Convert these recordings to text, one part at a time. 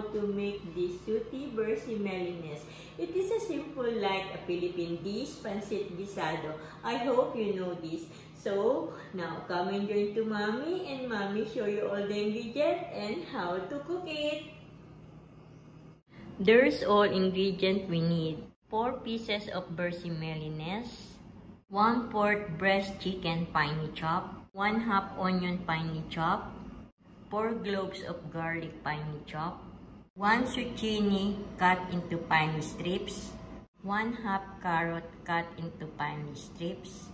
how to make this sauté bersimelines. It is a simple like a Philippine dish, pancit guisado. I hope you know this. So now come and join to Mommy and Mommy show you all the ingredients and how to cook it. There's all ingredient we need. 4 pieces of vermicelli nest, 1 pork breast chicken finely chopped, 1 half onion finely chopped, 4 cloves of garlic finely chopped, 1 zucchini cut into finely strips, 1 half carrot cut into finely strips,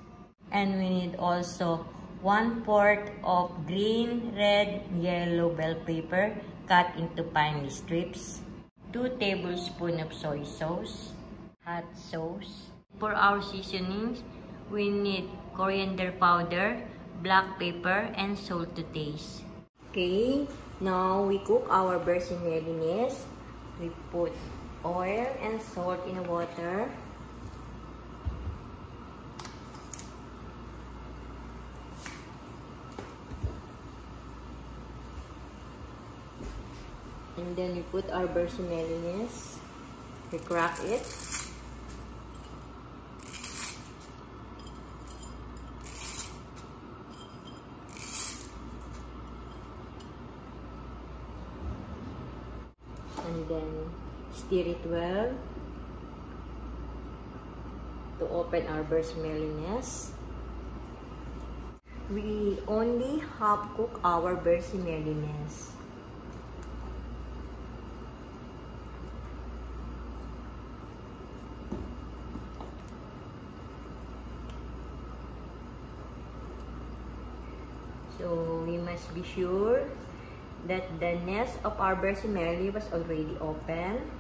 and we need also 1 fourth of green, red, yellow bell pepper cut into finely strips, 2 tablespoons of soy sauce, hot sauce. For our seasonings, we need coriander powder, black pepper, and salt to taste. Okay, now we cook our vermicelli nest. We put oil and salt in the water. And then we put our vermicelli nest. We crack it. Stir it well to open our bersimelines. We only half cook our bersimelines. So we must be sure that the nest of our bersimelli was already open.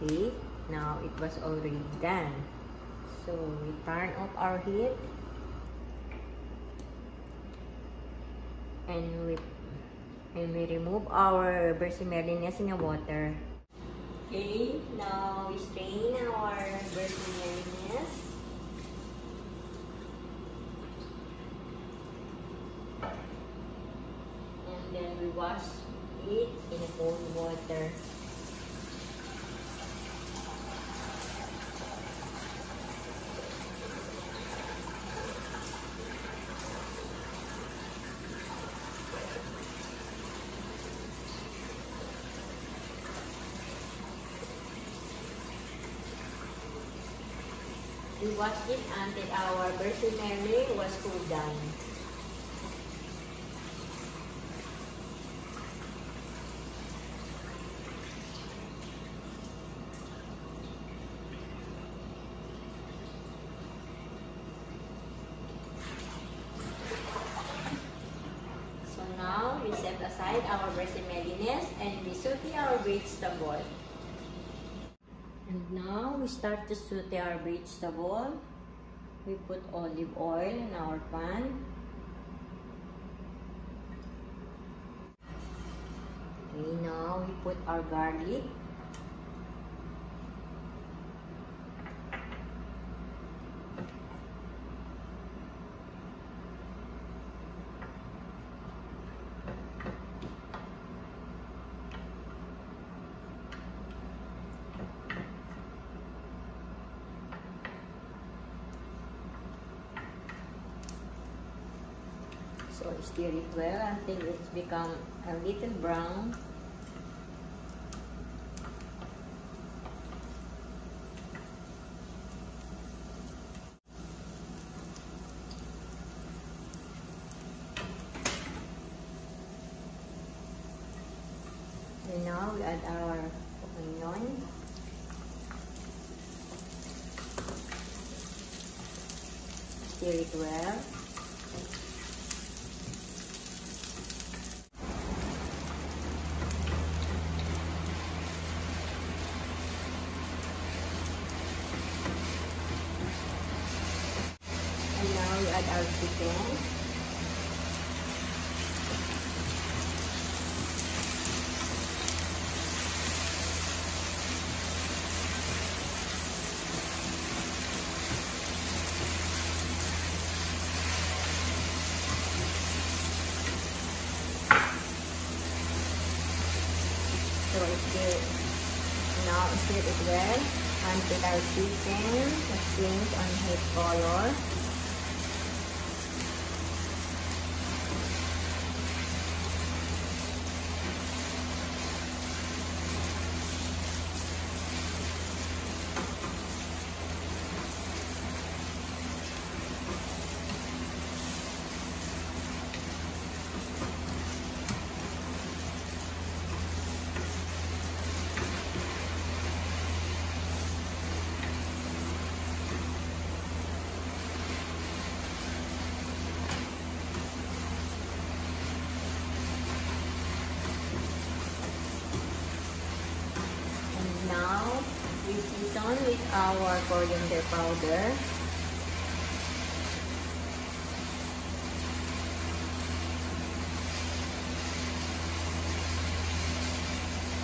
Okay, now it was already done. So we turn off our heat and we and we remove our vermicelli nest in the water. Okay, now we strain our vermicelli nest. And then we wash it in cold water. We watched it until our vermicelli was cooled down. So now we set aside our vermicelli nest and we saute our vegetable. Now we start to saute our vegetable. We put olive oil in our pan. Okay, now we put our garlic. So stir it well until it's become a little brown. And now we add our onion. Stir it well. And chicken. So stir now stir it well until our chicken change on its color. And now we season with our coriander powder.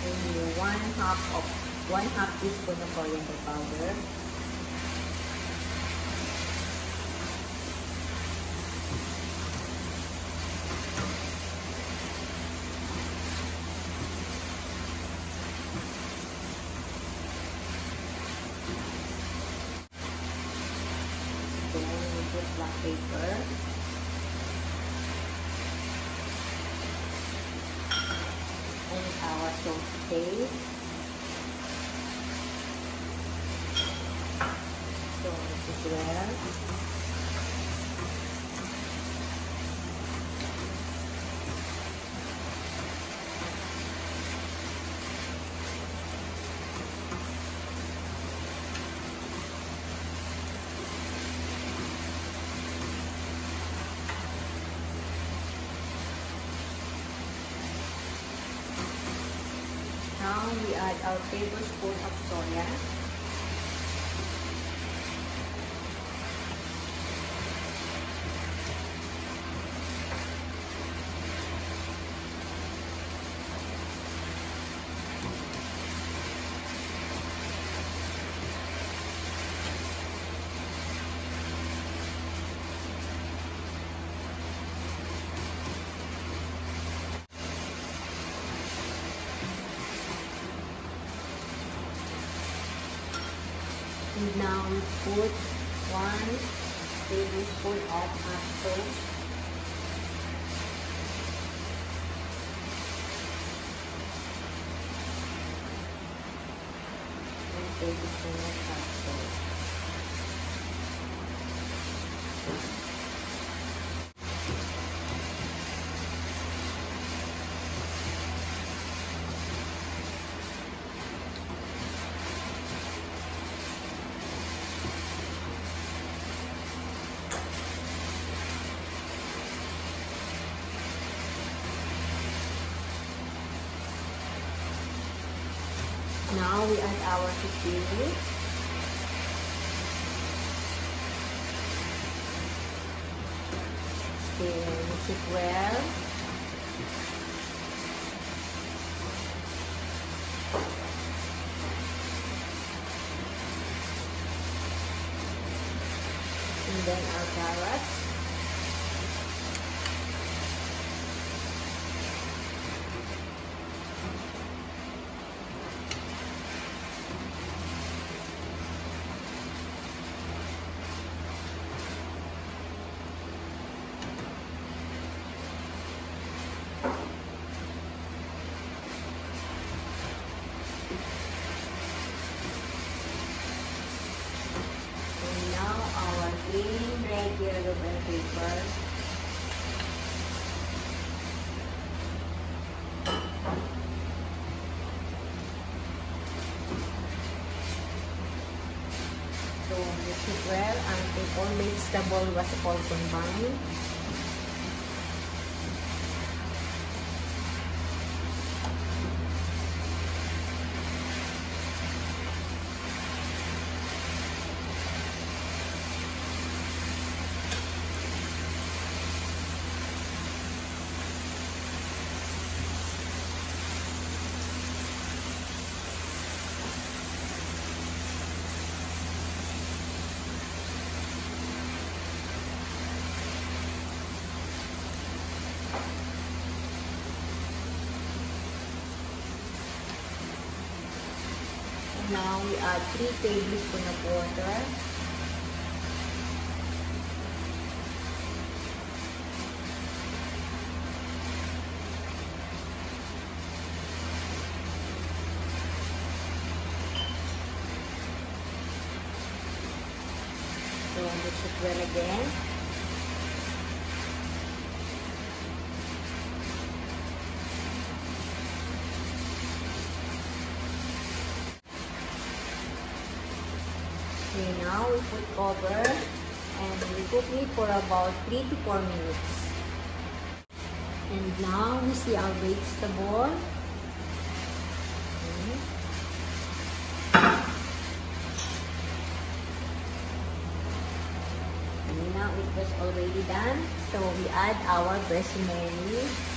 And one half of one half teaspoon of coriander powder. Then we put black pepper. And paste. So it well. Now we add our tablespoon of soya. And now we put one tablespoon of sauce. One tablespoon of hot Now we add our zucchini. Stir mix it well. And then our carrots. now our green regular paper So, mix it well until all mixed double was all combined. Now we add 3 tablespoons of water. So mix it well again. We put cover and we cook it for about 3 to 4 minutes. And now we see our vegetable. Okay. And now it was already done. So we add our bechamel.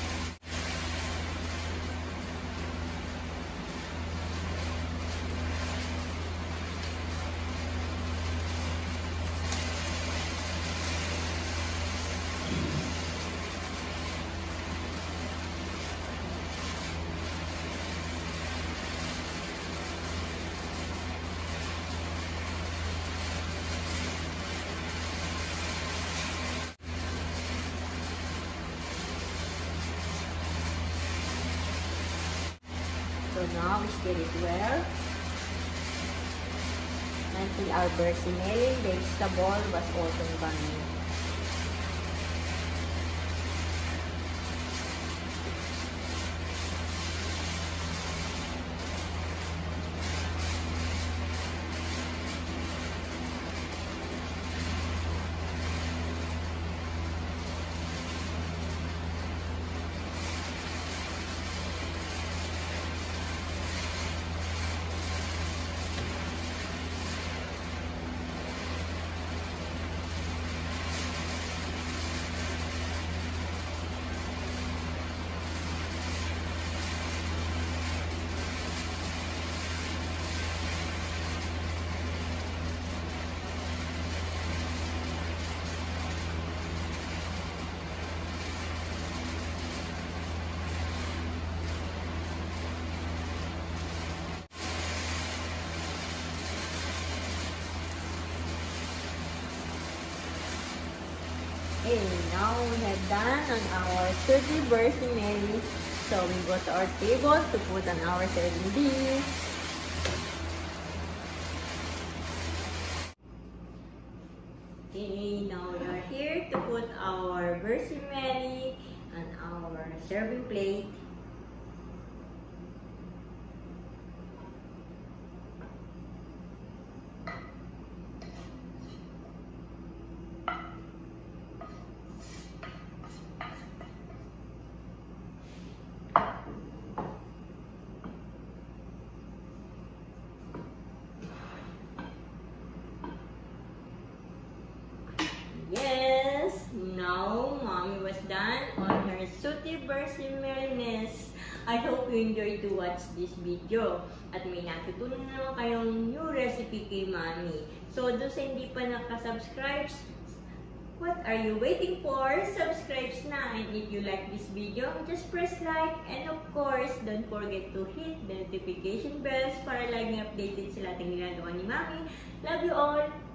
for now is spiritware. 19 hour Bersinelli vegetable was also banging. Now we have done on our 30 bechamel. So we go to our table to put on our serving dish. Okay, now we are here to put our bechamel on our serving plate. Yes, now mommy was done on Suti Bersimelines. I hope you enjoyed to watch this video. At may natutunan na naman kayong new recipe kay mommy. So, doon sa hindi pa nakasubscribe, what are you waiting for? Subscribe na! And if you like this video, just press like. And of course, don't forget to hit the notification bells para laging updated sa lahat ginagawa ni mommy. Love you all!